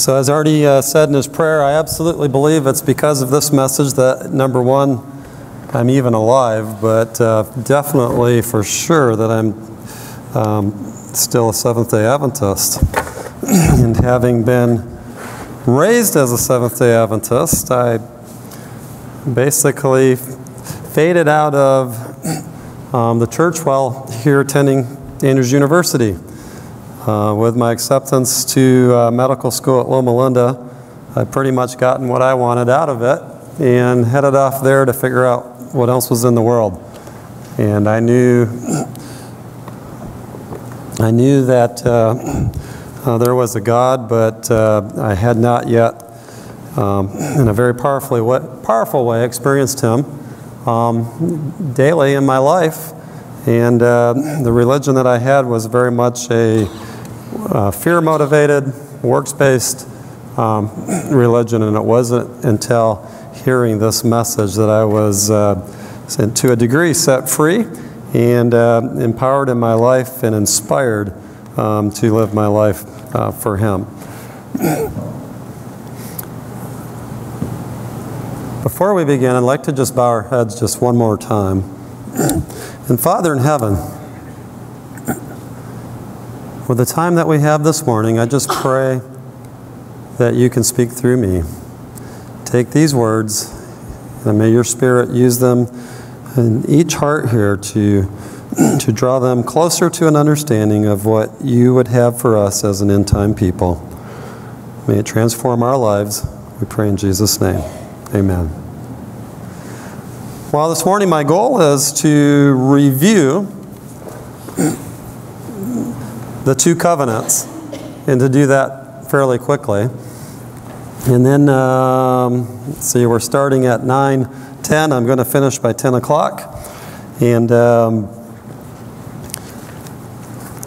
So, as already uh, said in his prayer, I absolutely believe it's because of this message that, number one, I'm even alive, but uh, definitely for sure that I'm um, still a Seventh day Adventist. and having been raised as a Seventh day Adventist, I basically faded out of um, the church while here attending Andrews University. Uh, with my acceptance to uh, medical school at Loma Linda, I've pretty much gotten what I wanted out of it and headed off there to figure out what else was in the world. And I knew, I knew that uh, uh there was a God, but uh, I had not yet, um, in a very powerfully powerful way, experienced Him um, daily in my life. And the religion that I had was very much a uh, fear motivated, works based um, religion, and it wasn't until hearing this message that I was, uh, to a degree, set free and uh, empowered in my life and inspired um, to live my life uh, for Him. Before we begin, I'd like to just bow our heads just one more time. and Father in heaven, for the time that we have this morning, I just pray that you can speak through me. Take these words, and may your Spirit use them in each heart here to, to draw them closer to an understanding of what you would have for us as an end time people. May it transform our lives. We pray in Jesus' name. Amen. Well, this morning my goal is to review the two covenants, and to do that fairly quickly. And then, um, see, we're starting at 9 10. I'm going to finish by 10 o'clock. And, um,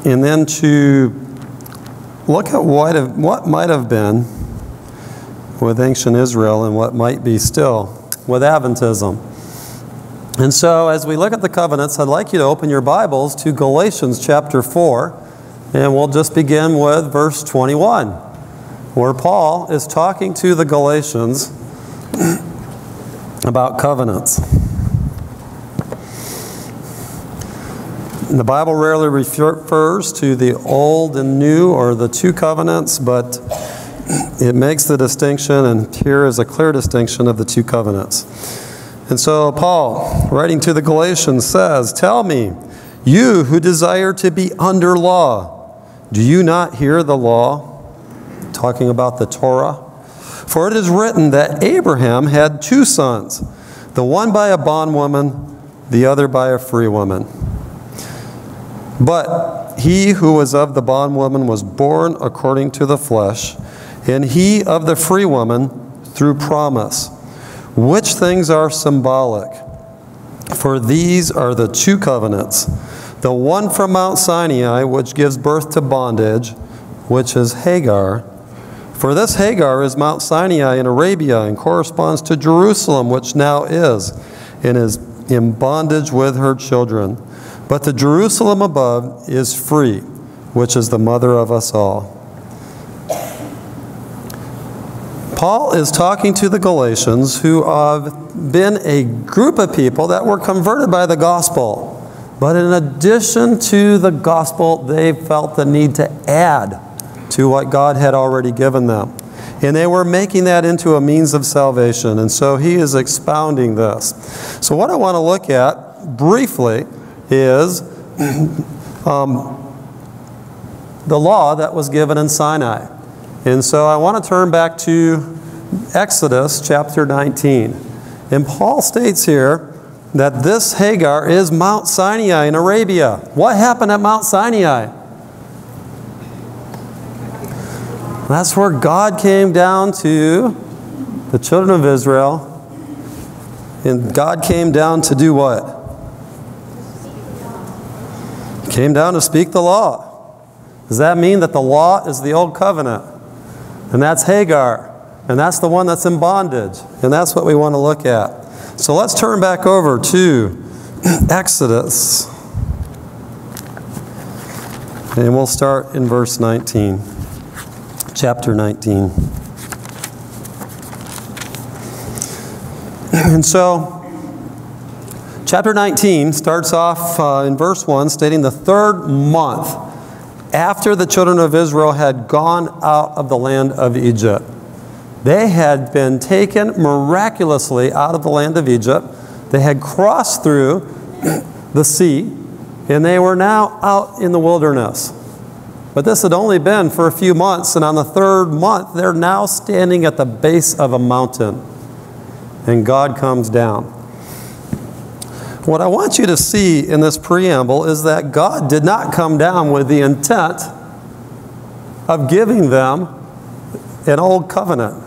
and then to look at what, have, what might have been with ancient Israel and what might be still with Adventism. And so, as we look at the covenants, I'd like you to open your Bibles to Galatians chapter 4. And we'll just begin with verse 21, where Paul is talking to the Galatians about covenants. The Bible rarely refers to the old and new or the two covenants, but it makes the distinction, and here is a clear distinction of the two covenants. And so, Paul, writing to the Galatians, says, Tell me, you who desire to be under law, do you not hear the law? Talking about the Torah. For it is written that Abraham had two sons, the one by a bondwoman, the other by a free woman. But he who was of the bondwoman was born according to the flesh, and he of the free woman through promise. Which things are symbolic? For these are the two covenants the one from Mount Sinai, which gives birth to bondage, which is Hagar. For this Hagar is Mount Sinai in Arabia and corresponds to Jerusalem, which now is, and is in bondage with her children. But the Jerusalem above is free, which is the mother of us all. Paul is talking to the Galatians who have been a group of people that were converted by the gospel. But in addition to the gospel, they felt the need to add to what God had already given them. And they were making that into a means of salvation. And so he is expounding this. So, what I want to look at briefly is um, the law that was given in Sinai. And so I want to turn back to Exodus chapter 19. And Paul states here, that this Hagar is Mount Sinai in Arabia. What happened at Mount Sinai? That's where God came down to the children of Israel. And God came down to do what? came down to speak the law. Does that mean that the law is the old covenant? And that's Hagar. And that's the one that's in bondage. And that's what we want to look at. So let's turn back over to Exodus. And we'll start in verse 19. chapter 19. And so, chapter 19 starts off uh, in verse 1 stating the third month after the children of Israel had gone out of the land of Egypt. They had been taken miraculously out of the land of Egypt. They had crossed through the sea, and they were now out in the wilderness. But this had only been for a few months, and on the third month, they're now standing at the base of a mountain and God comes down. What I want you to see in this preamble is that God did not come down with the intent of giving them an old covenant.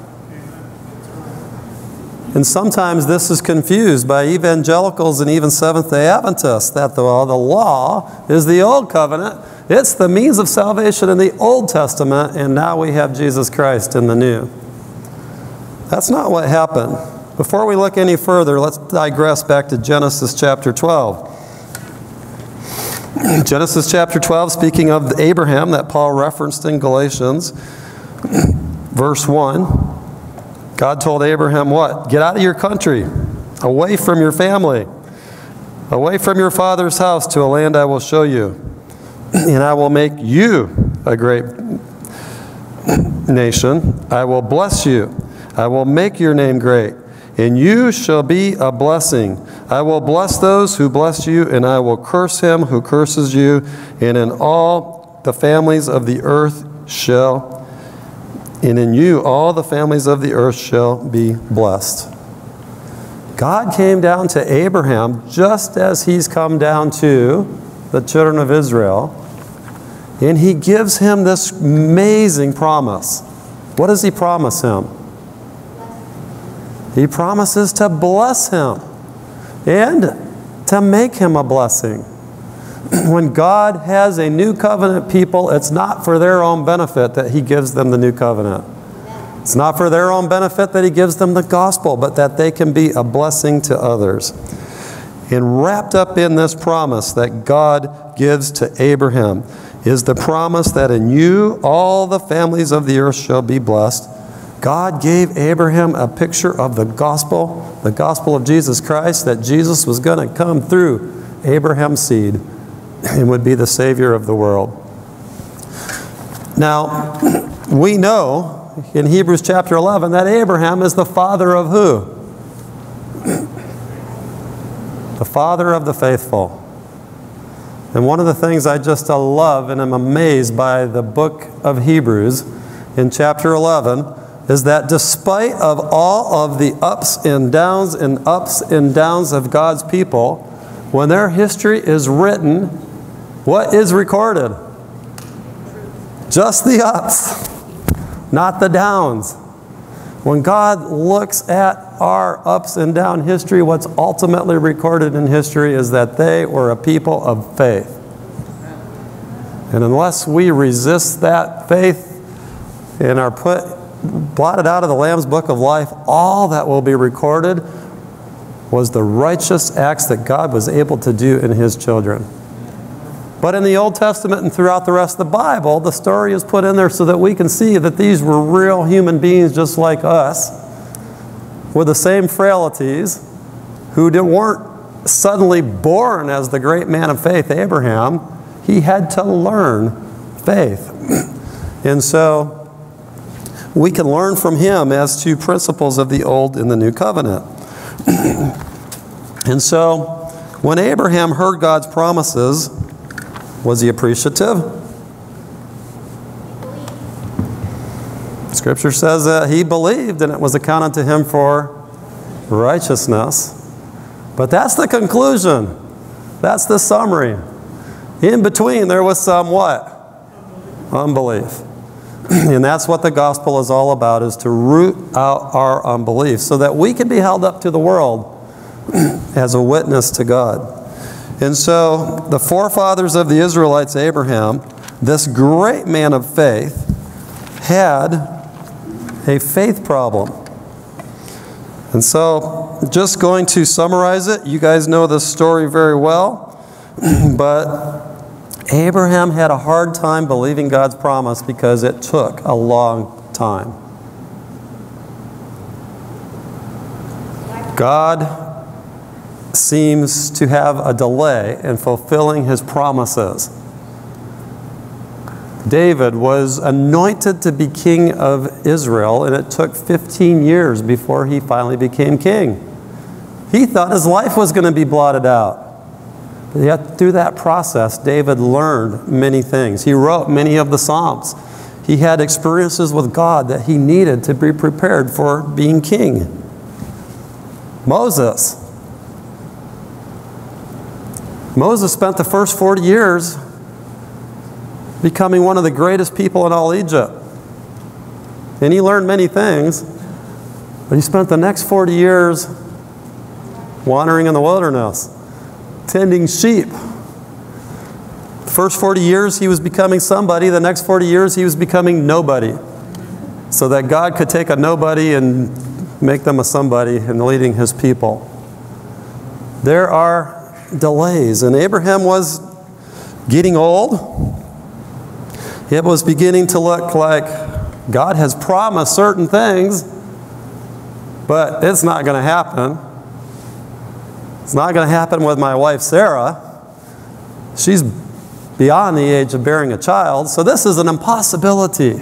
And sometimes this is confused by evangelicals and even Seventh day Adventists that the, well, the law is the old covenant. It's the means of salvation in the Old Testament, and now we have Jesus Christ in the New. That's not what happened. Before we look any further, let's digress back to Genesis chapter 12. Genesis chapter 12, speaking of Abraham that Paul referenced in Galatians, verse 1, God told Abraham what? Get out of your country, away from your family, away from your father's house to a land I will show you, and I will make you a great nation. I will bless you. I will make your name great and you shall be a blessing. I will bless those who bless you, and I will curse him who curses you, and in all the families of the earth shall, and in you all the families of the earth shall be blessed. God came down to Abraham just as he's come down to the children of Israel, and he gives him this amazing promise. What does he promise him? He promises to bless him and to make him a blessing. When God has a new covenant people, it's not for their own benefit that he gives them the new covenant. It's not for their own benefit that he gives them the gospel, but that they can be a blessing to others. And wrapped up in this promise that God gives to Abraham is the promise that in you all the families of the earth shall be blessed. God gave Abraham a picture of the gospel, the gospel of Jesus Christ, that Jesus was going to come through Abraham's seed and would be the Savior of the world. Now, we know in Hebrews chapter 11 that Abraham is the father of who? The father of the faithful. And one of the things I just love and am amazed by the book of Hebrews in chapter 11 is that despite of all of the ups and downs and ups and downs of God's people, when their history is written, what is recorded? Just the ups, not the downs. When God looks at our ups and down history, what's ultimately recorded in history is that they were a people of faith. And unless we resist that faith and are put blotted out of the Lamb's book of life, all that will be recorded was the righteous acts that God was able to do in his children. But in the Old Testament and throughout the rest of the Bible, the story is put in there so that we can see that these were real human beings just like us, with the same frailties, who weren't suddenly born as the great man of faith, Abraham. He had to learn faith. And so, we can learn from him as to principles of the Old and the New Covenant. and so, when Abraham heard God's promises, was he appreciative? Scripture says that he believed and it was accounted to him for righteousness. But that's the conclusion. That's the summary. In between, there was some what? Unbelief. and that's what the gospel is all about, is to root out our unbelief so that we can be held up to the world as a witness to God. And so the forefathers of the Israelites, Abraham, this great man of faith, had a faith problem. And so, just going to summarize it, you guys know this story very well, but Abraham had a hard time believing God's promise because it took a long time. God seems to have a delay in fulfilling his promises. David was anointed to be king of Israel, and it took 15 years before he finally became king. He thought his life was going to be blotted out. But yet, through that process, David learned many things. He wrote many of the Psalms. He had experiences with God that he needed to be prepared for being king. Moses. Moses spent the first 40 years becoming one of the greatest people in all Egypt. And he learned many things, but he spent the next 40 years wandering in the wilderness, tending sheep. First 40 years he was becoming somebody, the next 40 years he was becoming nobody. So that God could take a nobody and make them a somebody in leading his people. There are delays, and Abraham was getting old. It was beginning to look like God has promised certain things, but it's not going to happen. It's not going to happen with my wife Sarah. She's beyond the age of bearing a child, so this is an impossibility.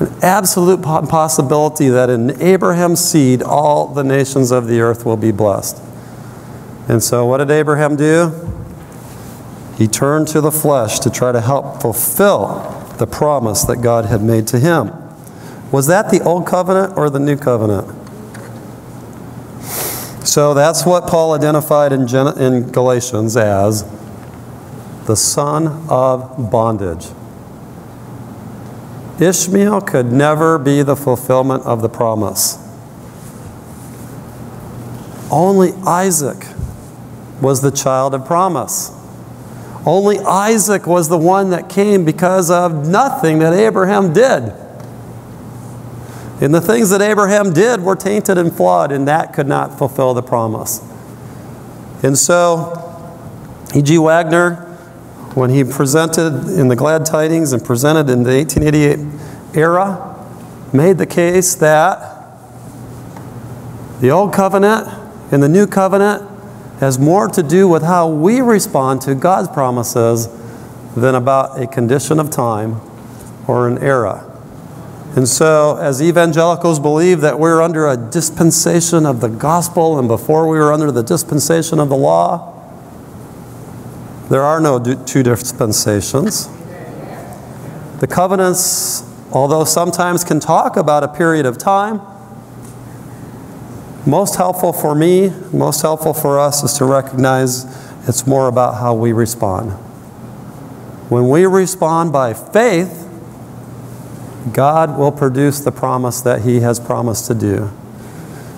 An absolute possibility that in Abraham's seed all the nations of the earth will be blessed. And so, what did Abraham do? He turned to the flesh to try to help fulfill the promise that God had made to him. Was that the old covenant or the new covenant? So that's what Paul identified in, Gen- in Galatians as the son of bondage. Ishmael could never be the fulfillment of the promise. Only Isaac was the child of promise. Only Isaac was the one that came because of nothing that Abraham did. And the things that Abraham did were tainted and flawed, and that could not fulfill the promise. And so, E.J. Waggoner, when he presented in the Glad Tidings and presented in the 1888 era, made the case that the Old Covenant and the New Covenant has more to do with how we respond to God's promises than about a condition of time or an era. And so, as evangelicals believe that we're under a dispensation of the gospel and before we were under the dispensation of the law, there are no two dispensations. The covenants, although sometimes can talk about a period of time, most helpful for me, most helpful for us is to recognize it's more about how we respond. When we respond by faith, God will produce the promise that He has promised to do.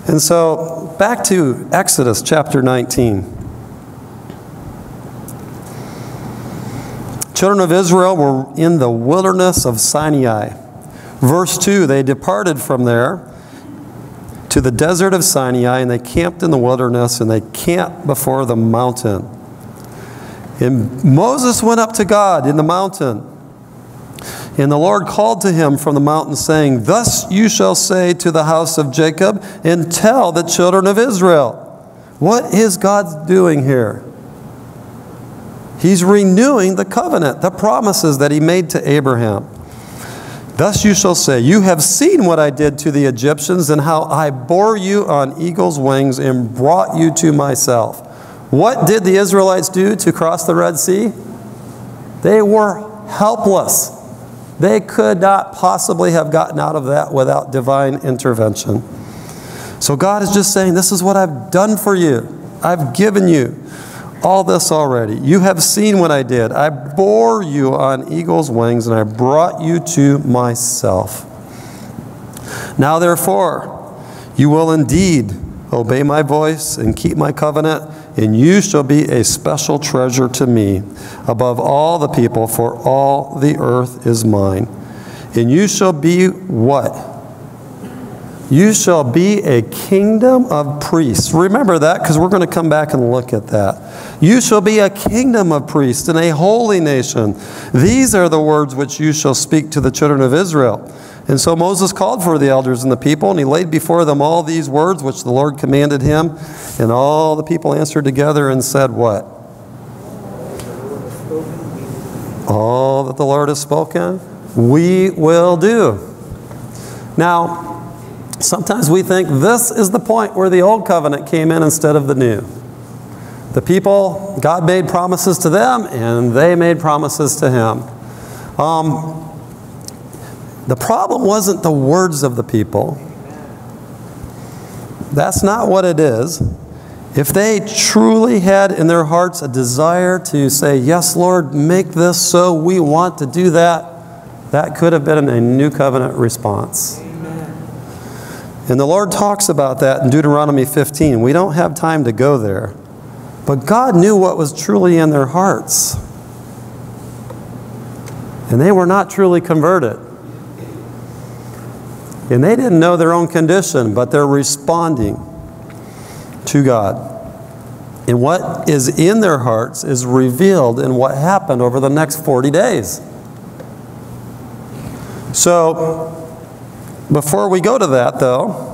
And so, back to Exodus chapter 19. Children of Israel were in the wilderness of Sinai. Verse 2 They departed from there to the desert of Sinai, and they camped in the wilderness, and they camped before the mountain. And Moses went up to God in the mountain. And the Lord called to him from the mountain, saying, Thus you shall say to the house of Jacob, and tell the children of Israel. What is God doing here? He's renewing the covenant, the promises that he made to Abraham. Thus you shall say, You have seen what I did to the Egyptians, and how I bore you on eagle's wings and brought you to myself. What did the Israelites do to cross the Red Sea? They were helpless. They could not possibly have gotten out of that without divine intervention. So God is just saying, This is what I've done for you. I've given you all this already. You have seen what I did. I bore you on eagle's wings, and I brought you to myself. Now, therefore, you will indeed obey my voice and keep my covenant, and you shall be a special treasure to me above all the people, for all the earth is mine. And you shall be what? You shall be a kingdom of priests. Remember that because we're going to come back and look at that. You shall be a kingdom of priests and a holy nation. These are the words which you shall speak to the children of Israel. And so Moses called for the elders and the people, and he laid before them all these words which the Lord commanded him. And all the people answered together and said, What? All that the Lord has spoken, we will do. Now, sometimes we think this is the point where the old covenant came in instead of the new. The people, God made promises to them, and they made promises to him. Um, the problem wasn't the words of the people. That's not what it is. If they truly had in their hearts a desire to say, Yes, Lord, make this so, we want to do that, that could have been a new covenant response. And the Lord talks about that in Deuteronomy 15. We don't have time to go there. But God knew what was truly in their hearts. And they were not truly converted. And they didn't know their own condition, but they're responding to God. And what is in their hearts is revealed in what happened over the next 40 days. So, before we go to that, though,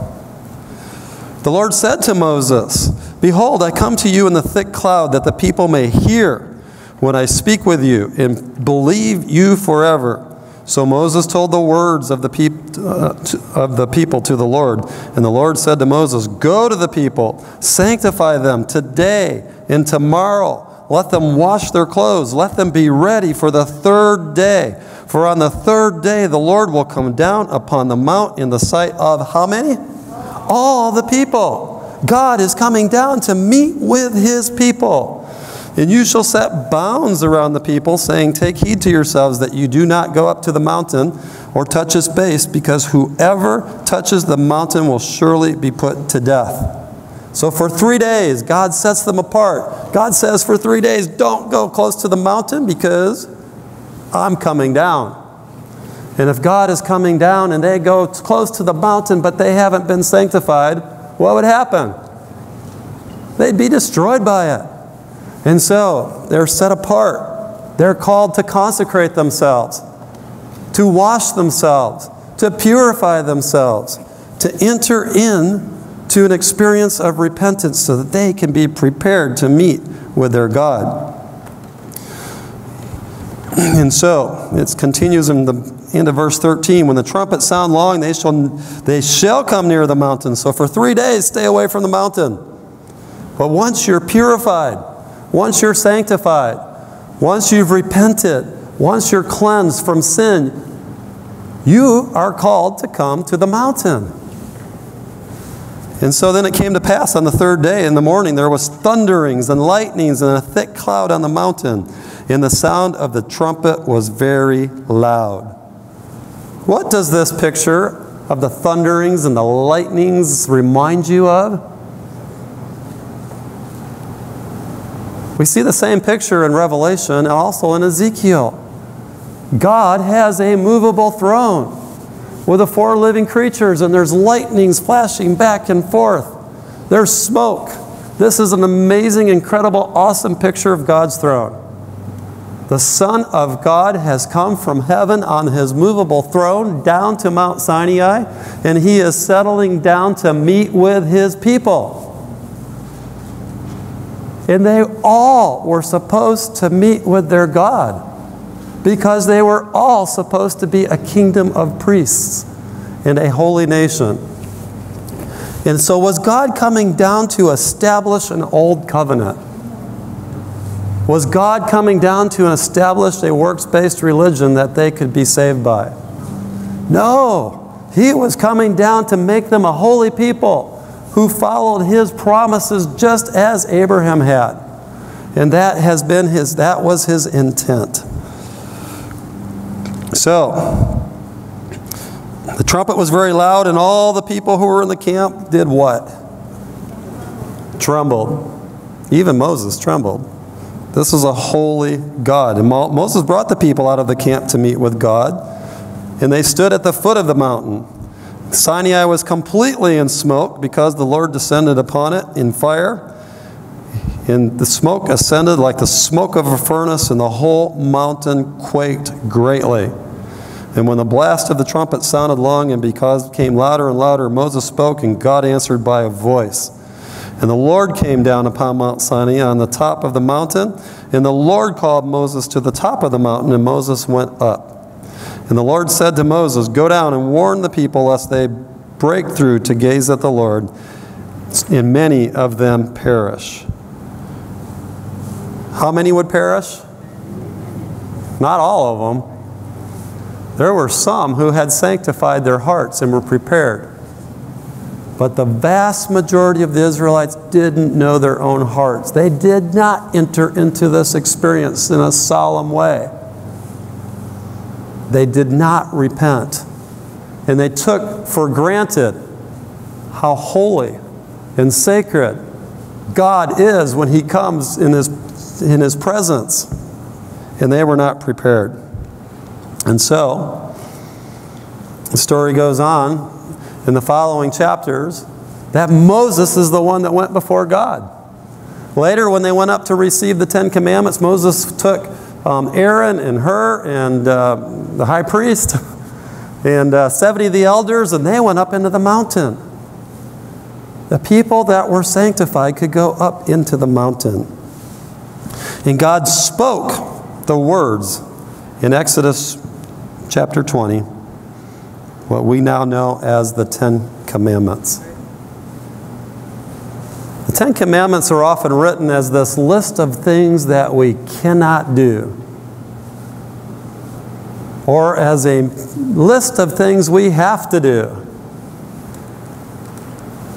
the Lord said to Moses, Behold, I come to you in the thick cloud that the people may hear when I speak with you and believe you forever. So Moses told the words of the, peop- uh, of the people to the Lord. And the Lord said to Moses, Go to the people, sanctify them today and tomorrow. Let them wash their clothes. Let them be ready for the third day. For on the third day the Lord will come down upon the mount in the sight of how many? All the people. God is coming down to meet with his people. And you shall set bounds around the people, saying, Take heed to yourselves that you do not go up to the mountain or touch its base, because whoever touches the mountain will surely be put to death. So for three days, God sets them apart. God says, For three days, don't go close to the mountain because I'm coming down. And if God is coming down and they go close to the mountain but they haven't been sanctified, what would happen? They'd be destroyed by it. And so they're set apart. They're called to consecrate themselves, to wash themselves, to purify themselves, to enter in to an experience of repentance so that they can be prepared to meet with their God. And so it continues in the end of verse 13 when the trumpets sound long they shall they shall come near the mountain so for 3 days stay away from the mountain but once you're purified once you're sanctified, once you've repented, once you're cleansed from sin, you are called to come to the mountain. And so then it came to pass on the third day in the morning there was thunderings and lightnings and a thick cloud on the mountain, and the sound of the trumpet was very loud. What does this picture of the thunderings and the lightnings remind you of? We see the same picture in Revelation and also in Ezekiel. God has a movable throne with the four living creatures, and there's lightnings flashing back and forth. There's smoke. This is an amazing, incredible, awesome picture of God's throne. The Son of God has come from heaven on his movable throne down to Mount Sinai, and he is settling down to meet with his people. And they all were supposed to meet with their God because they were all supposed to be a kingdom of priests and a holy nation. And so, was God coming down to establish an old covenant? Was God coming down to establish a works based religion that they could be saved by? No, He was coming down to make them a holy people who followed his promises just as Abraham had. And that has been his that was his intent. So the trumpet was very loud and all the people who were in the camp did what? Trembled. Even Moses trembled. This was a holy God. And Moses brought the people out of the camp to meet with God. And they stood at the foot of the mountain. Sinai was completely in smoke because the Lord descended upon it in fire. And the smoke ascended like the smoke of a furnace, and the whole mountain quaked greatly. And when the blast of the trumpet sounded long, and because it came louder and louder, Moses spoke, and God answered by a voice. And the Lord came down upon Mount Sinai on the top of the mountain, and the Lord called Moses to the top of the mountain, and Moses went up. And the Lord said to Moses, Go down and warn the people lest they break through to gaze at the Lord, and many of them perish. How many would perish? Not all of them. There were some who had sanctified their hearts and were prepared. But the vast majority of the Israelites didn't know their own hearts. They did not enter into this experience in a solemn way. They did not repent. And they took for granted how holy and sacred God is when He comes in His in his presence. And they were not prepared. And so, the story goes on in the following chapters that Moses is the one that went before God. Later, when they went up to receive the Ten Commandments, Moses took um, Aaron and Hur and uh, the high priest and uh, 70 of the elders, and they went up into the mountain. The people that were sanctified could go up into the mountain. And God spoke the words in Exodus chapter 20, what we now know as the Ten Commandments. The Ten Commandments are often written as this list of things that we cannot do, or as a list of things we have to do.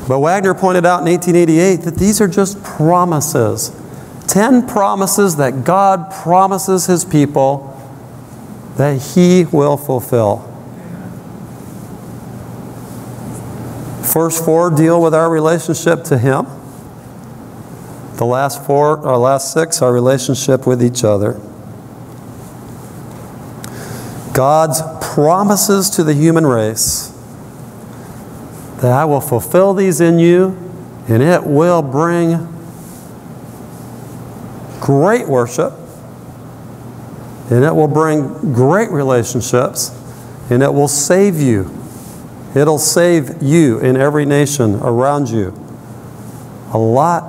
But Waggoner pointed out in 1888 that these are just promises ten promises that God promises his people that he will fulfill. First four deal with our relationship to him. The last four, or last six, our relationship with each other. God's promises to the human race that I will fulfill these in you and it will bring great worship, and it will bring great relationships, and it will save you. It'll save you in every nation around you. A lot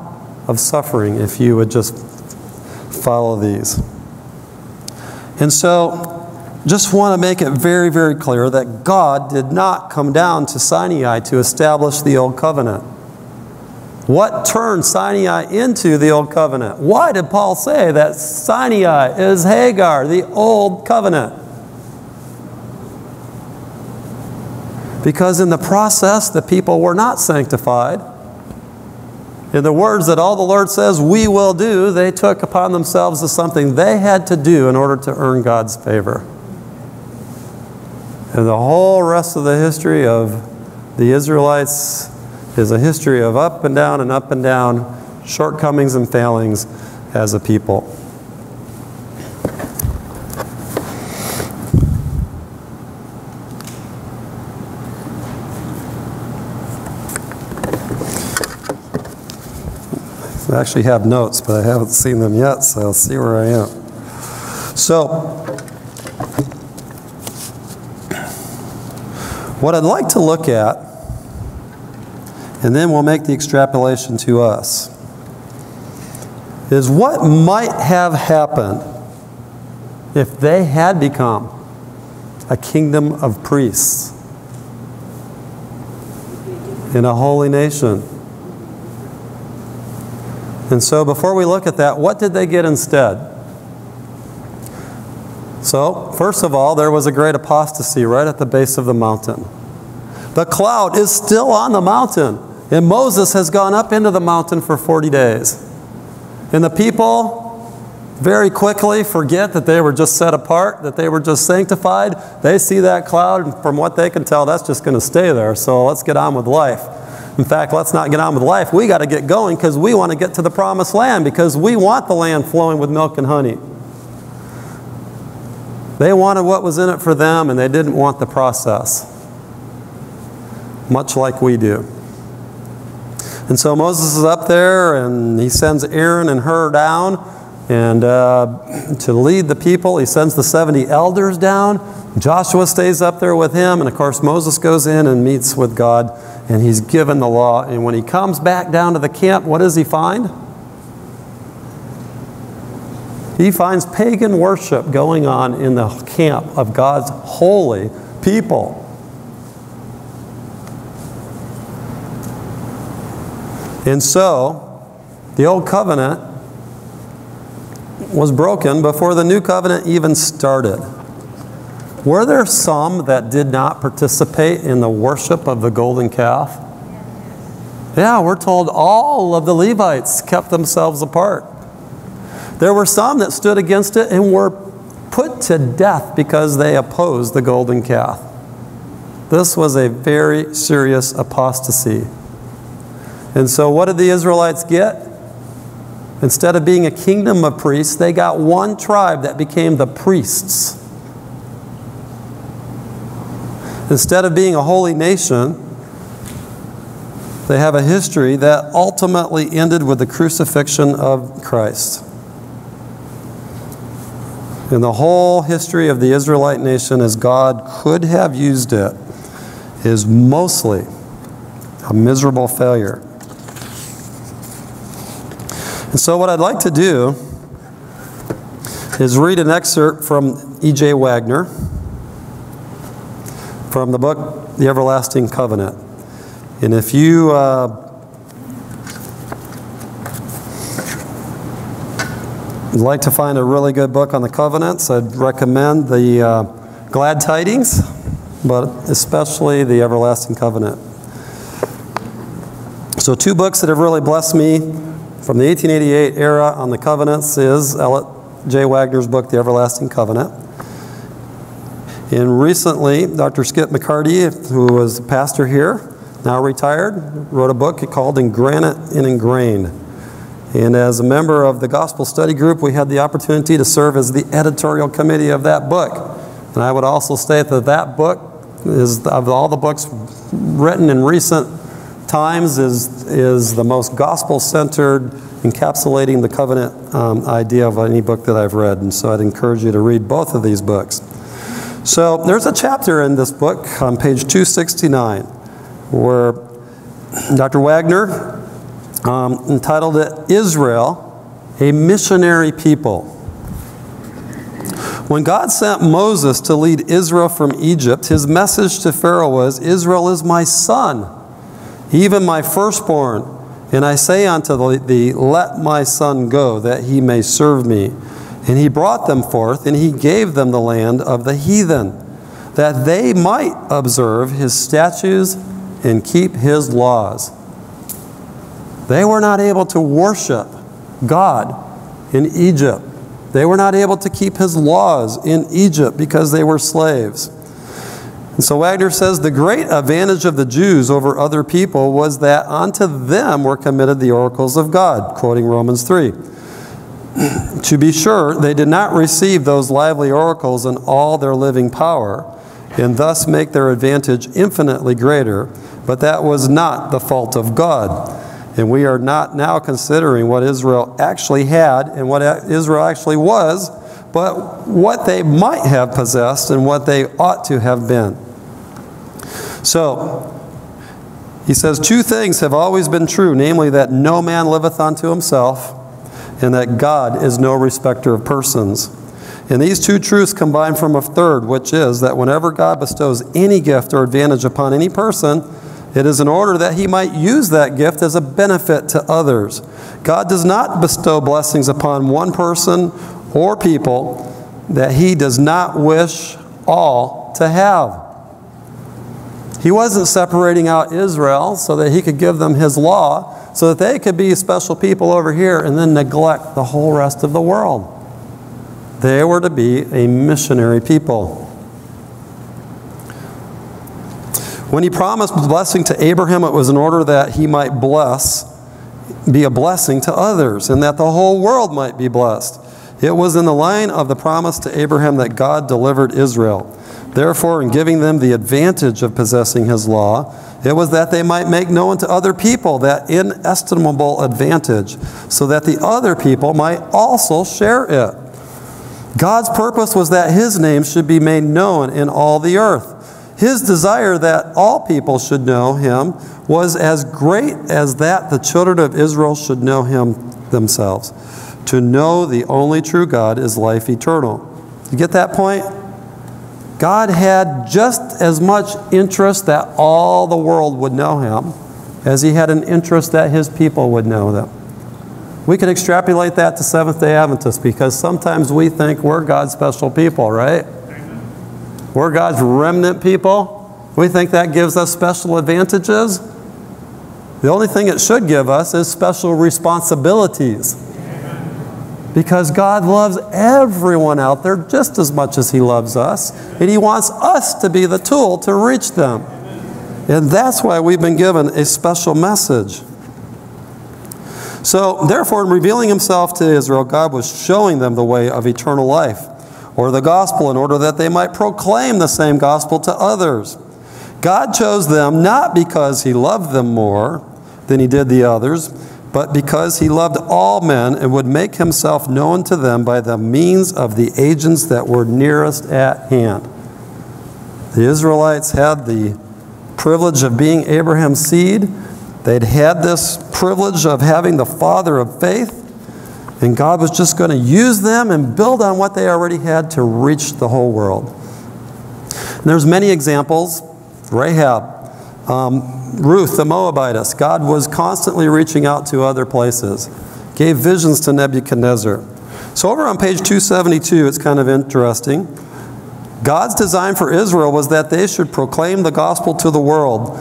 of suffering if you would just follow these. And so, just want to make it very, very clear that God did not come down to Sinai to establish the Old Covenant. What turned Sinai into the Old Covenant? Why did Paul say that Sinai is Hagar, the Old Covenant? Because in the process, the people were not sanctified. In the words that all the Lord says we will do, they took upon themselves as something they had to do in order to earn God's favor. And the whole rest of the history of the Israelites is a history of up and down and up and down, shortcomings and failings as a people. I actually have notes, but I haven't seen them yet, so I'll see where I am. So, what I'd like to look at and then we'll make the extrapolation to us, is what might have happened if they had become a kingdom of priests in a holy nation. And so, before we look at that, what did they get instead? So, first of all, there was a great apostasy right at the base of the mountain. The cloud is still on the mountain. And Moses has gone up into the mountain for 40 days. And the people very quickly forget that they were just set apart, that they were just sanctified. They see that cloud, and from what they can tell, that's just going to stay there. So let's get on with life. In fact, let's not get on with life. We got to get going because we want to get to the promised land because we want the land flowing with milk and honey. They wanted what was in it for them, and they didn't want the process. much like we do. And so Moses is up there and he sends Aaron and Hur down and uh, to lead the people. He sends the 70 elders down. Joshua stays up there with him. And of course, Moses goes in and meets with God and he's given the law. And when he comes back down to the camp, what does he find? He finds pagan worship going on in the camp of God's holy people. And so, the old covenant was broken before the new covenant even started. Were there some that did not participate in the worship of the golden calf? Yeah, we're told all of the Levites kept themselves apart. There were some that stood against it and were put to death because they opposed the golden calf. This was a very serious apostasy. And so, what did the Israelites get? Instead of being a kingdom of priests, they got one tribe that became the priests. Instead of being a holy nation, they have a history that ultimately ended with the crucifixion of Christ. In the whole history of the Israelite nation, as God could have used it, is mostly a miserable failure. And so, what I'd like to do is read an excerpt from E.J. Waggoner from the book The Everlasting Covenant. And if you uh, would like to find a really good book on the covenants, I'd recommend the uh, Glad Tidings, but especially the Everlasting Covenant. So, two books that have really blessed me from the 1888 era on the covenants is Ellet J. Waggoner's book, The Everlasting Covenant. And recently, Dr. Skip MacCarty, who was a pastor here, now retired, wrote a book called In Granite and Ingrained. And as a member of the Gospel Study Group, we had the opportunity to serve as the editorial committee of that book. And I would also state that that book is, of all the books written in recent times, is, is the most gospel centered, encapsulating the covenant um, idea of any book that I've read. And so I'd encourage you to read both of these books. So there's a chapter in this book on page 269 where Dr. Waggoner um, entitled it Israel, a Missionary People. When God sent Moses to lead Israel from Egypt, his message to Pharaoh was Israel is my son, even my firstborn. And I say unto thee, Let my son go, that he may serve me. And he brought them forth, and he gave them the land of the heathen, that they might observe his statutes and keep his laws. They were not able to worship God in Egypt. They were not able to keep his laws in Egypt because they were slaves. And so Waggoner says the great advantage of the Jews over other people was that unto them were committed the oracles of God, quoting Romans 3. to be sure, they did not receive those lively oracles in all their living power, and thus make their advantage infinitely greater, but that was not the fault of God. And we are not now considering what Israel actually had and what Israel actually was, but what they might have possessed and what they ought to have been. So, he says, Two things have always been true, namely that no man liveth unto himself, and that God is no respecter of persons. And these two truths combine from a third, which is that whenever God bestows any gift or advantage upon any person, it is in order that he might use that gift as a benefit to others. God does not bestow blessings upon one person or people that he does not wish all to have. He wasn't separating out Israel so that he could give them his law, so that they could be special people over here and then neglect the whole rest of the world. They were to be a missionary people. When he promised blessing to Abraham, it was in order that he might bless, be a blessing to others, and that the whole world might be blessed. It was in the line of the promise to Abraham that God delivered Israel. Therefore, in giving them the advantage of possessing his law, it was that they might make known to other people that inestimable advantage, so that the other people might also share it. God's purpose was that his name should be made known in all the earth. His desire that all people should know him was as great as that the children of Israel should know him themselves. To know the only true God is life eternal. You get that point? God had just as much interest that all the world would know him as he had an interest that his people would know them. We can extrapolate that to Seventh day Adventists because sometimes we think we're God's special people, right? We're God's remnant people. We think that gives us special advantages. The only thing it should give us is special responsibilities. Because God loves everyone out there just as much as He loves us, and He wants us to be the tool to reach them. And that's why we've been given a special message. So, therefore, in revealing Himself to Israel, God was showing them the way of eternal life, or the gospel, in order that they might proclaim the same gospel to others. God chose them not because He loved them more than He did the others but because he loved all men and would make himself known to them by the means of the agents that were nearest at hand. The Israelites had the privilege of being Abraham's seed. They'd had this privilege of having the father of faith. And God was just going to use them and build on what they already had to reach the whole world. And there's many examples. Rahab, um, Ruth the Moabitess, God was constantly reaching out to other places, gave visions to Nebuchadnezzar. So, over on page 272, it's kind of interesting. God's design for Israel was that they should proclaim the gospel to the world,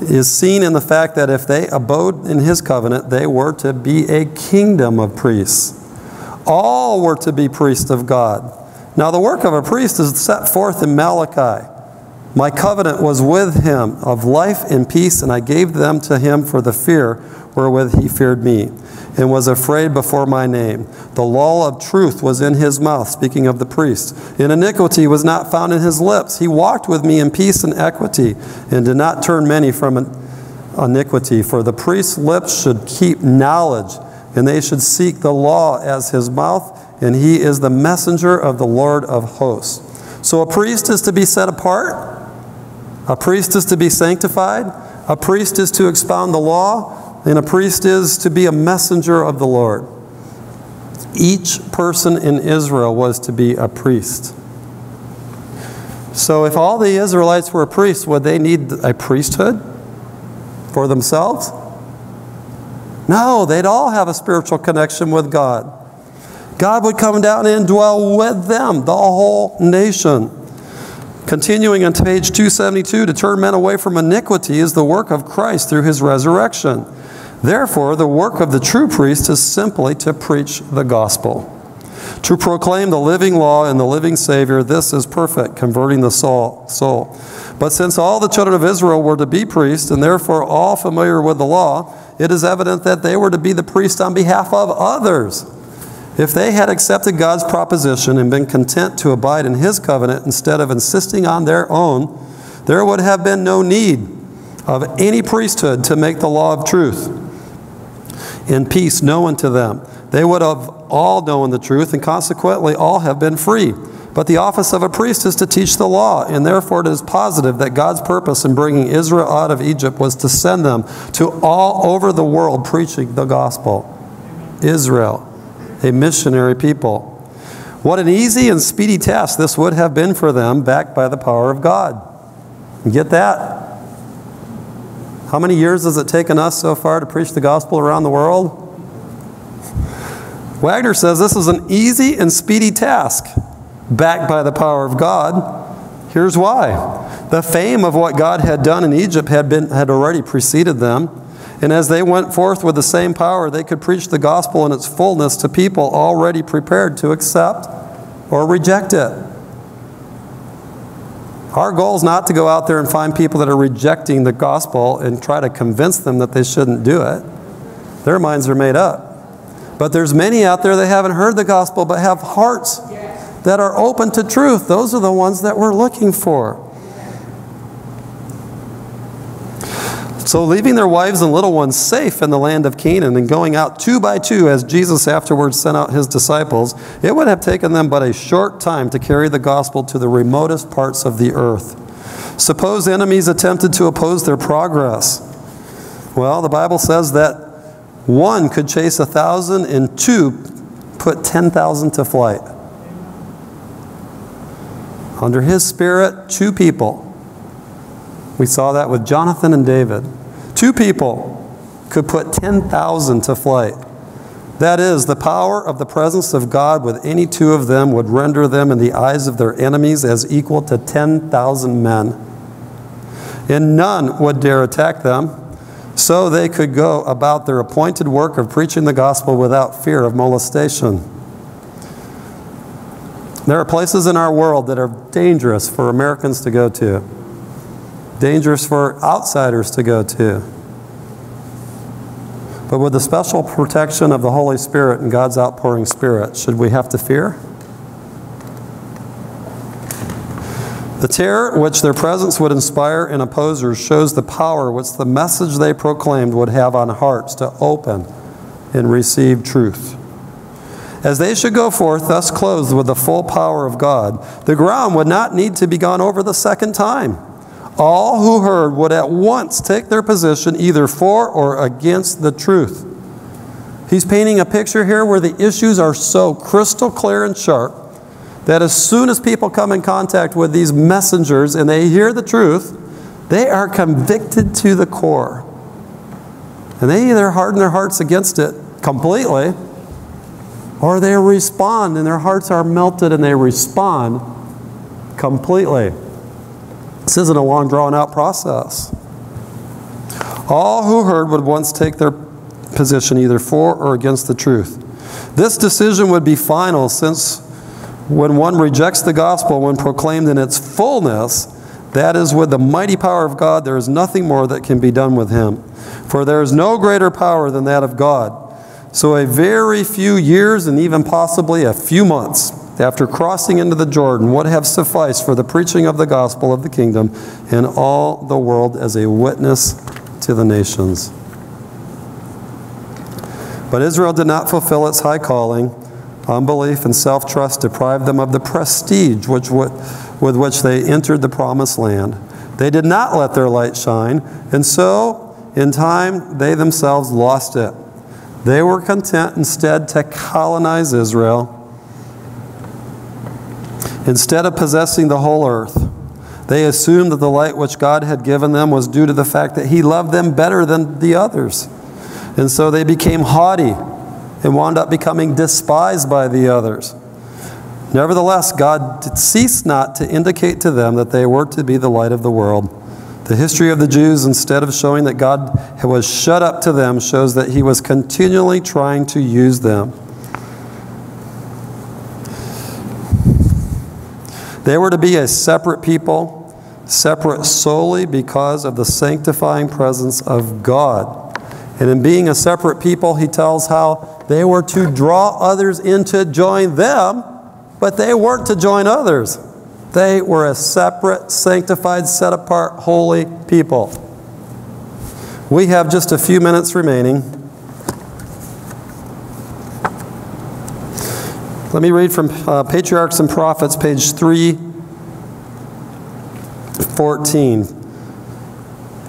is seen in the fact that if they abode in his covenant, they were to be a kingdom of priests. All were to be priests of God. Now, the work of a priest is set forth in Malachi. My covenant was with him of life and peace, and I gave them to him for the fear wherewith he feared me, and was afraid before my name. The law of truth was in his mouth, speaking of the priest. And iniquity was not found in his lips. He walked with me in peace and equity, and did not turn many from iniquity. For the priest's lips should keep knowledge, and they should seek the law as his mouth, and he is the messenger of the Lord of hosts. So a priest is to be set apart a priest is to be sanctified, a priest is to expound the law, and a priest is to be a messenger of the Lord. Each person in Israel was to be a priest. So, if all the Israelites were priests, would they need a priesthood for themselves? No, they'd all have a spiritual connection with God. God would come down and dwell with them, the whole nation. Continuing on page 272, to turn men away from iniquity is the work of Christ through his resurrection. Therefore, the work of the true priest is simply to preach the gospel. To proclaim the living law and the living Savior, this is perfect, converting the soul. soul. But since all the children of Israel were to be priests, and therefore all familiar with the law, it is evident that they were to be the priest on behalf of others. If they had accepted God's proposition and been content to abide in His covenant instead of insisting on their own, there would have been no need of any priesthood to make the law of truth in peace known to them. They would have all known the truth and consequently all have been free. But the office of a priest is to teach the law, and therefore it is positive that God's purpose in bringing Israel out of Egypt was to send them to all over the world preaching the gospel. Israel a missionary people. What an easy and speedy task this would have been for them, backed by the power of God. Get that? How many years has it taken us so far to preach the gospel around the world? Waggoner says this is an easy and speedy task, backed by the power of God. Here's why. The fame of what God had done in Egypt had, been, had already preceded them. And as they went forth with the same power, they could preach the gospel in its fullness to people already prepared to accept or reject it. Our goal is not to go out there and find people that are rejecting the gospel and try to convince them that they shouldn't do it. Their minds are made up. But there's many out there that haven't heard the gospel but have hearts that are open to truth. Those are the ones that we're looking for. So, leaving their wives and little ones safe in the land of Canaan and going out two by two, as Jesus afterwards sent out his disciples, it would have taken them but a short time to carry the gospel to the remotest parts of the earth. Suppose enemies attempted to oppose their progress. Well, the Bible says that one could chase a thousand and two put 10,000 to flight. Under his spirit, two people. We saw that with Jonathan and David. Two people could put 10,000 to flight. That is, the power of the presence of God with any two of them would render them in the eyes of their enemies as equal to 10,000 men. And none would dare attack them, so they could go about their appointed work of preaching the gospel without fear of molestation. There are places in our world that are dangerous for Americans to go to dangerous for outsiders to go to. But with the special protection of the Holy Spirit and God's outpouring Spirit, should we have to fear? The terror which their presence would inspire in opposers shows the power which the message they proclaimed would have on hearts to open and receive truth. As they should go forth, thus clothed with the full power of God, the ground would not need to be gone over the second time all who heard would at once take their position either for or against the truth. He's painting a picture here where the issues are so crystal clear and sharp that as soon as people come in contact with these messengers and they hear the truth, they are convicted to the core. And they either harden their hearts against it completely or they respond and their hearts are melted and they respond completely. This isn't a long drawn out process. All who heard would once take their position either for or against the truth. This decision would be final since when one rejects the gospel when proclaimed in its fullness, that is, with the mighty power of God, there is nothing more that can be done with him. For there is no greater power than that of God. So, a very few years and even possibly a few months after crossing into the Jordan, would have sufficed for the preaching of the gospel of the kingdom in all the world as a witness to the nations. But Israel did not fulfill its high calling. Unbelief and self trust deprived them of the prestige which, with which they entered the promised land. They did not let their light shine, and so, in time, they themselves lost it. They were content instead to colonize Israel Instead of possessing the whole earth, they assumed that the light which God had given them was due to the fact that He loved them better than the others. And so they became haughty and wound up becoming despised by the others. Nevertheless, God ceased not to indicate to them that they were to be the light of the world. The history of the Jews, instead of showing that God was shut up to them, shows that He was continually trying to use them. They were to be a separate people, separate solely because of the sanctifying presence of God. And in being a separate people, he tells how they were to draw others in to join them, but they weren't to join others. They were a separate, sanctified, set apart, holy people. We have just a few minutes remaining. Let me read from uh, Patriarchs and Prophets, page 314.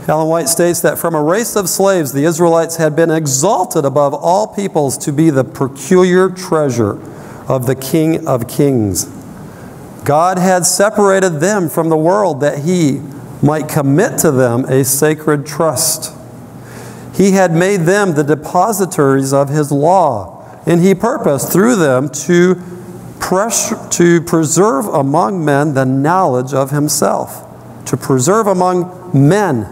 Ellen White states that from a race of slaves, the Israelites had been exalted above all peoples to be the peculiar treasure of the King of Kings. God had separated them from the world that He might commit to them a sacred trust. He had made them the depositories of His law and he purposed through them to, pressure, to preserve among men the knowledge of himself, to preserve among men,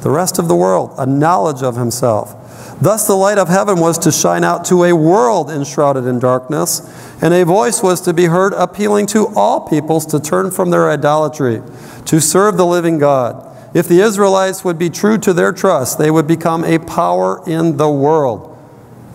the rest of the world, a knowledge of himself. Thus, the light of heaven was to shine out to a world enshrouded in darkness, and a voice was to be heard appealing to all peoples to turn from their idolatry, to serve the living God. If the Israelites would be true to their trust, they would become a power in the world.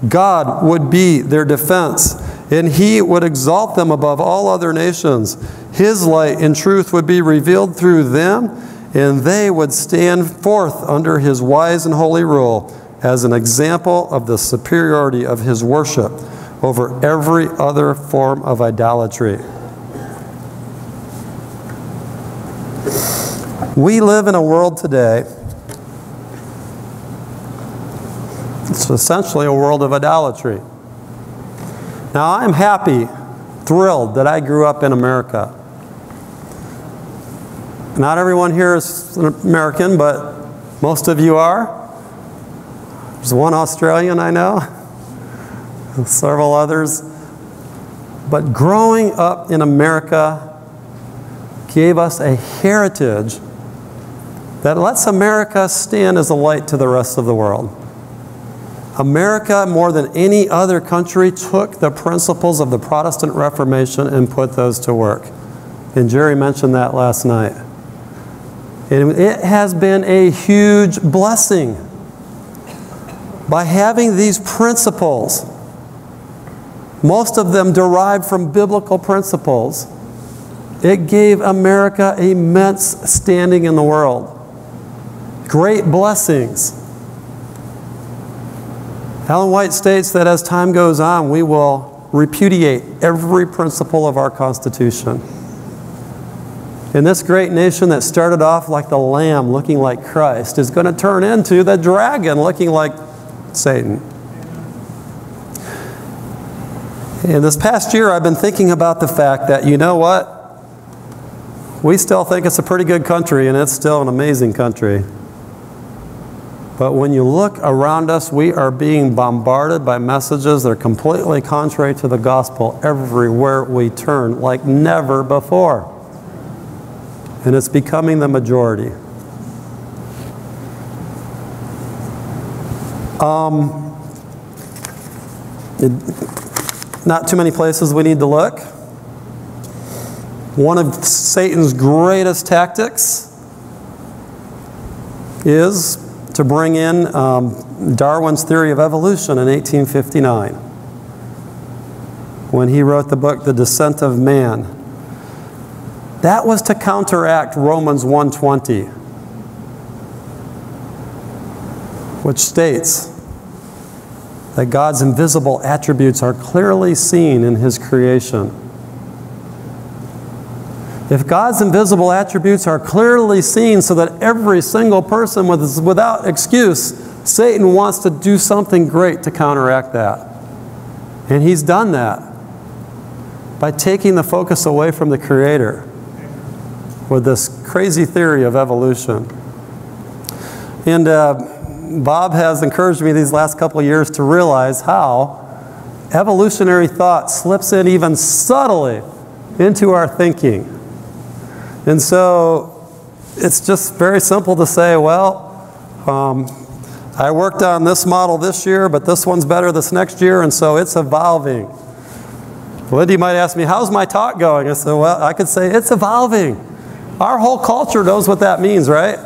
God would be their defense, and he would exalt them above all other nations. His light and truth would be revealed through them, and they would stand forth under his wise and holy rule as an example of the superiority of his worship over every other form of idolatry. We live in a world today, it's essentially a world of idolatry. Now, I'm happy, thrilled that I grew up in America. Not everyone here is an American, but most of you are. There's one Australian I know, and several others. But growing up in America gave us a heritage that lets America stand as a light to the rest of the world. America, more than any other country, took the principles of the Protestant Reformation and put those to work. And Jerry mentioned that last night. And it has been a huge blessing. By having these principles, most of them derived from biblical principles, it gave America immense standing in the world. Great blessings. Ellen White states that as time goes on, we will repudiate every principle of our Constitution. And this great nation that started off like the lamb looking like Christ is going to turn into the dragon looking like Satan. And this past year, I've been thinking about the fact that, you know what? We still think it's a pretty good country, and it's still an amazing country. But when you look around us, we are being bombarded by messages that are completely contrary to the gospel everywhere we turn, like never before. And it's becoming the majority. Um, it, not too many places we need to look. One of Satan's greatest tactics is to bring in um, Darwin's theory of evolution in 1859 when he wrote the book The Descent of Man. That was to counteract Romans 120, which states that God's invisible attributes are clearly seen in his creation. If God's invisible attributes are clearly seen so that every single person is without excuse, Satan wants to do something great to counteract that. And he's done that by taking the focus away from the Creator with this crazy theory of evolution. And uh, Bob has encouraged me these last couple of years to realize how evolutionary thought slips in even subtly into our thinking. And so it's just very simple to say, well, um, I worked on this model this year, but this one's better this next year, and so it's evolving. Lindy might ask me, how's my talk going? I said, well, I could say, it's evolving. Our whole culture knows what that means, right?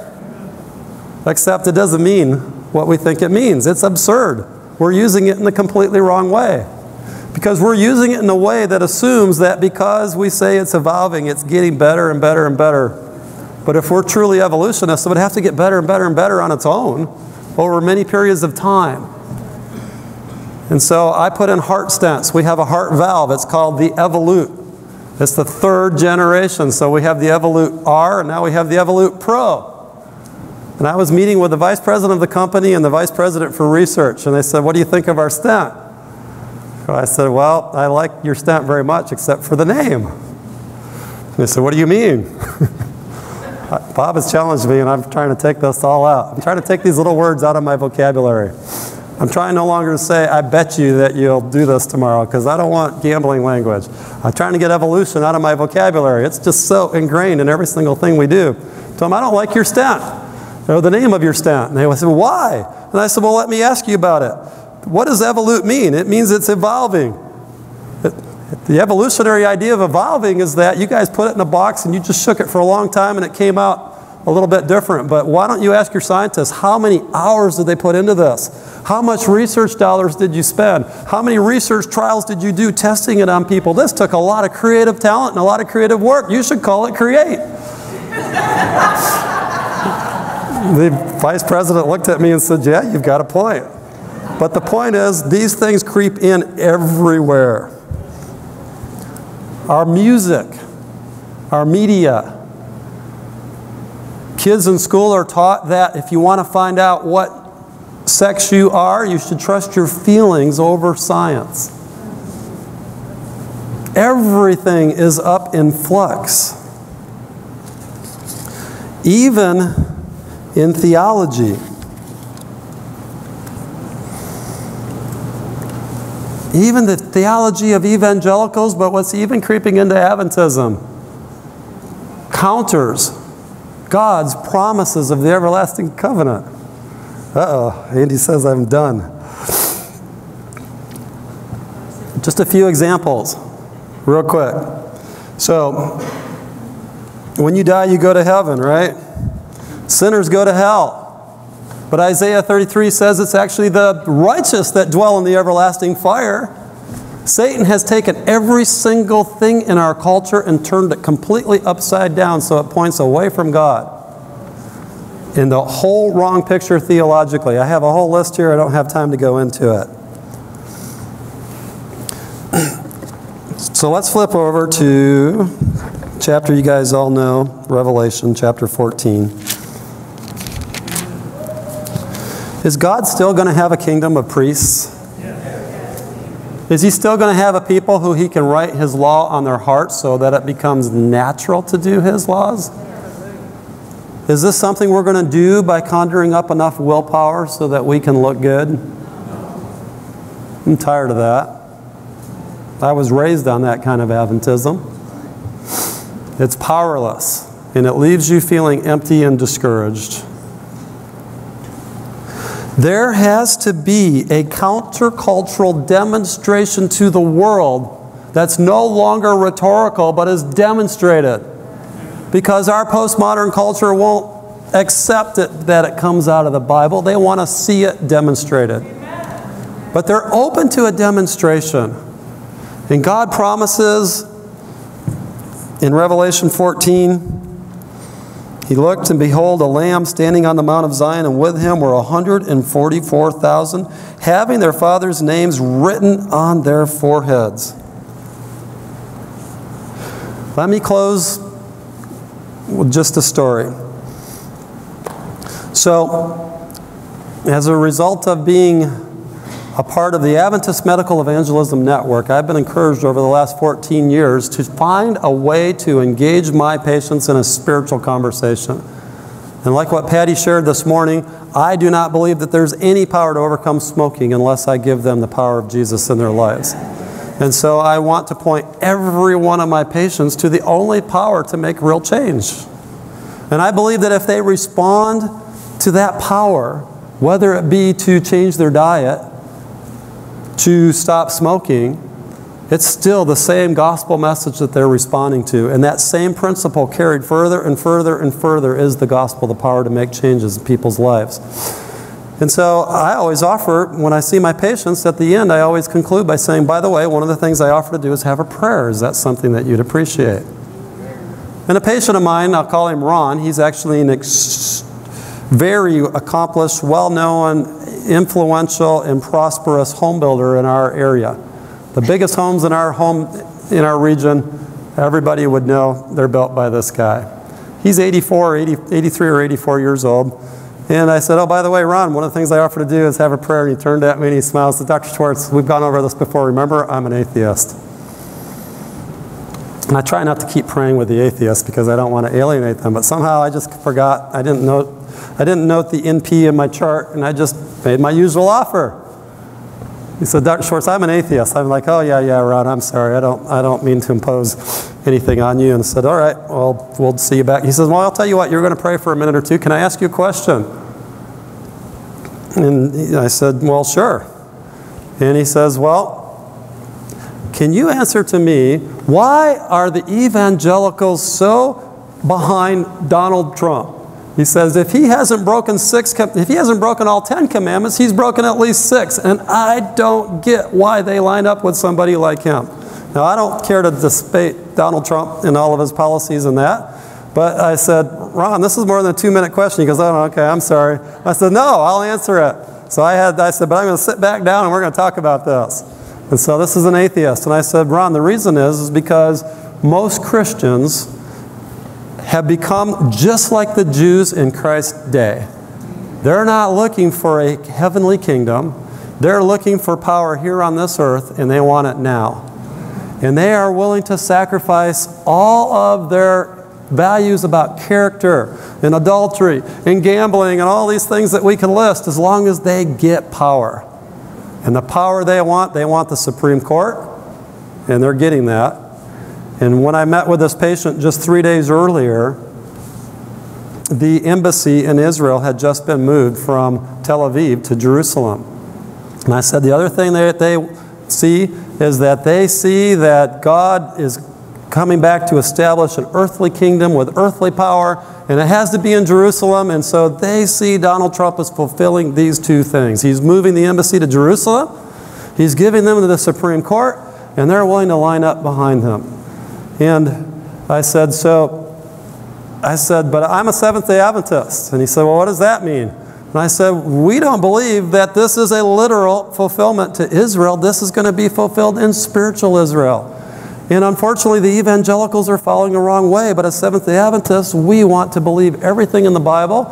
Except it doesn't mean what we think it means. It's absurd. We're using it in the completely wrong way. Because we're using it in a way that assumes that because we say it's evolving, it's getting better and better and better. But if we're truly evolutionists, it would have to get better and better and better on its own over many periods of time. And so I put in heart stents. We have a heart valve. It's called the Evolut. It's the third generation. So we have the Evolut R, and now we have the Evolut Pro. And I was meeting with the vice president of the company and the vice president for research, and they said, What do you think of our stent? I said, Well, I like your stamp very much, except for the name. And they said, What do you mean? Bob has challenged me, and I'm trying to take this all out. I'm trying to take these little words out of my vocabulary. I'm trying no longer to say, I bet you that you'll do this tomorrow, because I don't want gambling language. I'm trying to get evolution out of my vocabulary. It's just so ingrained in every single thing we do. Tell them, I don't like your stent, or the name of your stent. And they said, Why? And I said, Well, let me ask you about it. What does evolute mean? It means it's evolving. The evolutionary idea of evolving is that you guys put it in a box and you just shook it for a long time and it came out a little bit different, but why don't you ask your scientists how many hours did they put into this? How much research dollars did you spend? How many research trials did you do testing it on people? This took a lot of creative talent and a lot of creative work. You should call it create. the vice president looked at me and said, Yeah, you've got a point. But the point is, these things creep in everywhere. Our music, our media, Kids in school are taught that if you want to find out what sex you are, you should trust your feelings over science. Everything is up in flux. Even in theology. Even the theology of evangelicals, but what's even creeping into Adventism counters God's promises of the everlasting covenant. Uh oh, Andy says I'm done. Just a few examples, real quick. So, when you die, you go to heaven, right? Sinners go to hell. But Isaiah 33 says it's actually the righteous that dwell in the everlasting fire. Satan has taken every single thing in our culture and turned it completely upside down so it points away from God. In the whole wrong picture theologically. I have a whole list here, I don't have time to go into it. So let's flip over to chapter you guys all know, Revelation chapter 14. Is God still going to have a kingdom of priests? Is he still going to have a people who he can write his law on their hearts so that it becomes natural to do his laws? Is this something we're going to do by conjuring up enough willpower so that we can look good? I'm tired of that. I was raised on that kind of Adventism. It's powerless, and it leaves you feeling empty and discouraged. There has to be a countercultural demonstration to the world that's no longer rhetorical but is demonstrated. Because our postmodern culture won't accept it that it comes out of the Bible. They want to see it demonstrated. But they're open to a demonstration. And God promises in Revelation 14 he looked, and behold, a lamb standing on the Mount of Zion, and with him were 144,000, having their father's names written on their foreheads. Let me close with just a story. So, as a result of being a part of the Adventist Medical Evangelism Network, I've been encouraged over the last 14 years to find a way to engage my patients in a spiritual conversation. And like what Patty shared this morning, I do not believe that there's any power to overcome smoking unless I give them the power of Jesus in their lives. And so I want to point every one of my patients to the only power to make real change. And I believe that if they respond to that power, whether it be to change their diet, to stop smoking, it's still the same gospel message that they're responding to. And that same principle carried further and further and further is the gospel, the power to make changes in people's lives. And so I always offer, when I see my patients, at the end, I always conclude by saying, by the way, one of the things I offer to do is have a prayer. Is that something that you'd appreciate? And a patient of mine, I'll call him Ron, he's actually an very accomplished, well known, influential and prosperous home builder in our area. The biggest homes in our home in our region, everybody would know they're built by this guy. He's 84, 80, 83 or 84 years old. And I said, oh, by the way, Ron, one of the things I offer to do is have a prayer. And he turned at me and he smiles. Said, Dr. Schwartz, we've gone over this before. Remember, I'm an atheist. And I try not to keep praying with the atheists because I don't want to alienate them. But somehow I just forgot. I didn't note, I didn't note the NP in my chart, and I just made my usual offer. He said, Dr. Schwartz, I'm an atheist. I'm like, oh, yeah, yeah, Ron, I'm sorry. I don't, I don't mean to impose anything on you. And said, all right, well, we'll see you back. He says, well, I'll tell you what, you're going to pray for a minute or two. Can I ask you a question? And I said, well, sure. And he says, well, can you answer to me why are the evangelicals so behind Donald Trump? He says, if he hasn't broken six, if he hasn't broken all ten commandments, he's broken at least six. And I don't get why they line up with somebody like him. Now, I don't care to debate Donald Trump and all of his policies and that. But I said, Ron, this is more than a two minute question. He goes, oh, okay, I'm sorry. I said, no, I'll answer it. So I had, I said, but I'm going to sit back down and we're going to talk about this. And so this is an atheist. And I said, Ron, the reason is, is because most Christians have become just like the Jews in Christ's day. They're not looking for a heavenly kingdom. They're looking for power here on this earth, and they want it now. And they are willing to sacrifice all of their values about character and adultery and gambling and all these things that we can list as long as they get power. And the power they want, they want the Supreme Court, and they're getting that. And when I met with this patient just three days earlier, the embassy in Israel had just been moved from Tel Aviv to Jerusalem. And I said, the other thing that they see is that they see that God is coming back to establish an earthly kingdom with earthly power, and it has to be in Jerusalem. And so they see Donald Trump as fulfilling these two things. He's moving the embassy to Jerusalem, he's giving them to the Supreme Court, and they're willing to line up behind him. And I said, So, I said, but I'm a Seventh day Adventist. And he said, Well, what does that mean? And I said, We don't believe that this is a literal fulfillment to Israel. This is going to be fulfilled in spiritual Israel. And unfortunately, the evangelicals are following the wrong way. But as Seventh day Adventists, we want to believe everything in the Bible.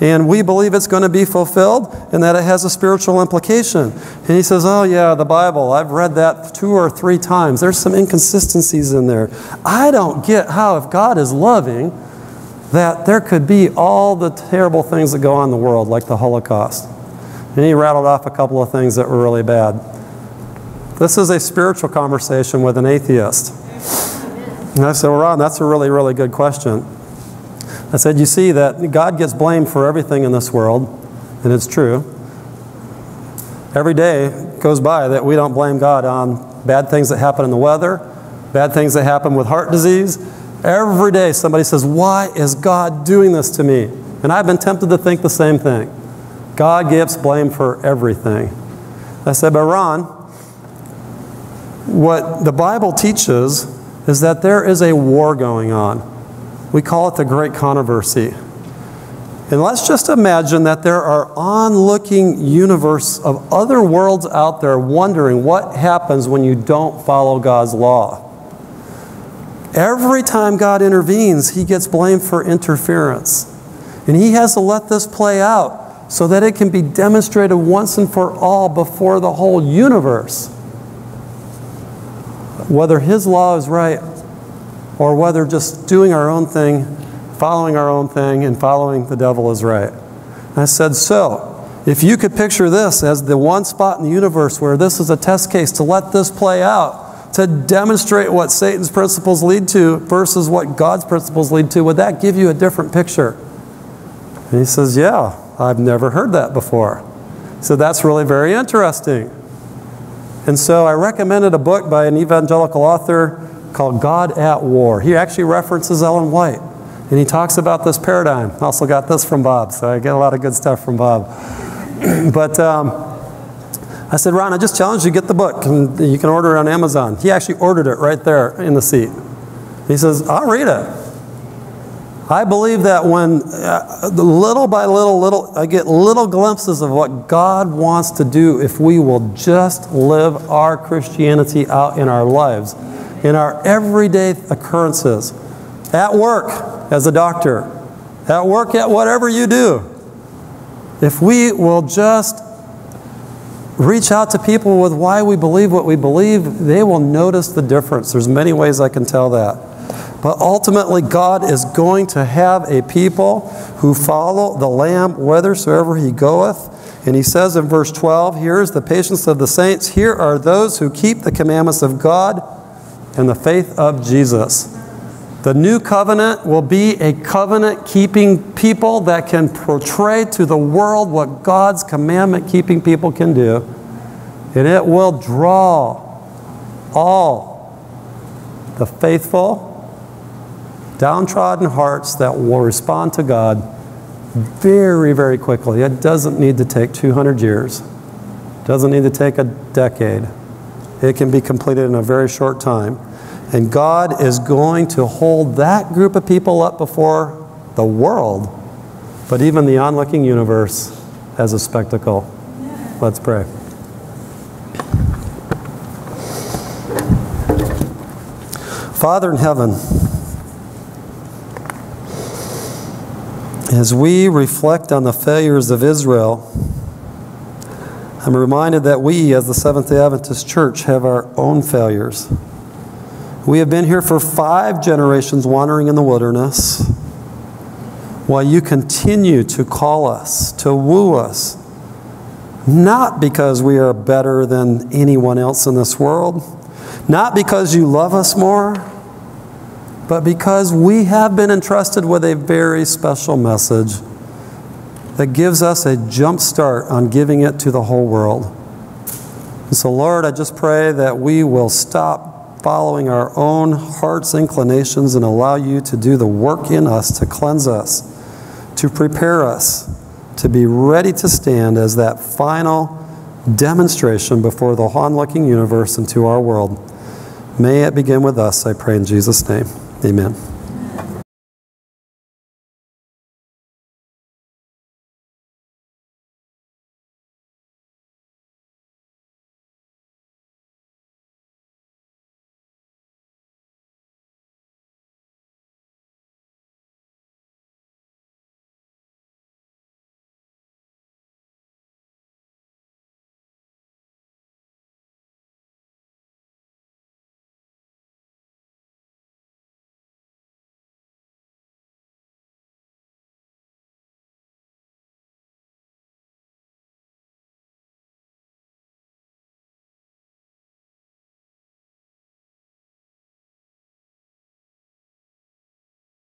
And we believe it's going to be fulfilled and that it has a spiritual implication. And he says, Oh, yeah, the Bible, I've read that two or three times. There's some inconsistencies in there. I don't get how, if God is loving, that there could be all the terrible things that go on in the world, like the Holocaust. And he rattled off a couple of things that were really bad. This is a spiritual conversation with an atheist. And I said, Well, Ron, that's a really, really good question. I said, You see that God gets blamed for everything in this world, and it's true. Every day goes by that we don't blame God on bad things that happen in the weather, bad things that happen with heart disease. Every day somebody says, Why is God doing this to me? And I've been tempted to think the same thing. God gets blame for everything. I said, But Ron, what the Bible teaches is that there is a war going on. We call it the Great Controversy. And let's just imagine that there are onlooking universe of other worlds out there wondering what happens when you don't follow God's law. Every time God intervenes, he gets blamed for interference. And he has to let this play out so that it can be demonstrated once and for all before the whole universe whether his law is right or whether just doing our own thing, following our own thing, and following the devil is right. And I said, So, if you could picture this as the one spot in the universe where this is a test case to let this play out, to demonstrate what Satan's principles lead to versus what God's principles lead to, would that give you a different picture? And he says, Yeah, I've never heard that before. So that's really very interesting. And so I recommended a book by an evangelical author called God at War. He actually references Ellen White. And he talks about this paradigm. Also got this from Bob, so I get a lot of good stuff from Bob. but um, I said, Ron, I just challenged you to get the book, and you can order it on Amazon. He actually ordered it right there in the seat. He says, I'll read it. I believe that when uh, little by little, little, I get little glimpses of what God wants to do if we will just live our Christianity out in our lives in our everyday occurrences. At work, as a doctor, at work, at whatever you do. If we will just reach out to people with why we believe what we believe, they will notice the difference. There's many ways I can tell that. But ultimately, God is going to have a people who follow the Lamb whithersoever he goeth. And he says in verse 12, Here is the patience of the saints. Here are those who keep the commandments of God and the faith of Jesus. The new covenant will be a covenant keeping people that can portray to the world what God's commandment keeping people can do. And it will draw all the faithful, downtrodden hearts that will respond to God very, very quickly. It doesn't need to take 200 years, it doesn't need to take a decade. It can be completed in a very short time. And God is going to hold that group of people up before the world, but even the onlooking universe as a spectacle. Let's pray. Father in heaven, as we reflect on the failures of Israel, I'm reminded that we, as the Seventh day Adventist Church, have our own failures. We have been here for five generations wandering in the wilderness while you continue to call us, to woo us, not because we are better than anyone else in this world, not because you love us more, but because we have been entrusted with a very special message that gives us a jump start on giving it to the whole world. And so, Lord, I just pray that we will stop following our own heart's inclinations and allow you to do the work in us to cleanse us, to prepare us to be ready to stand as that final demonstration before the onlooking universe and to our world. May it begin with us, I pray in Jesus' name. Amen.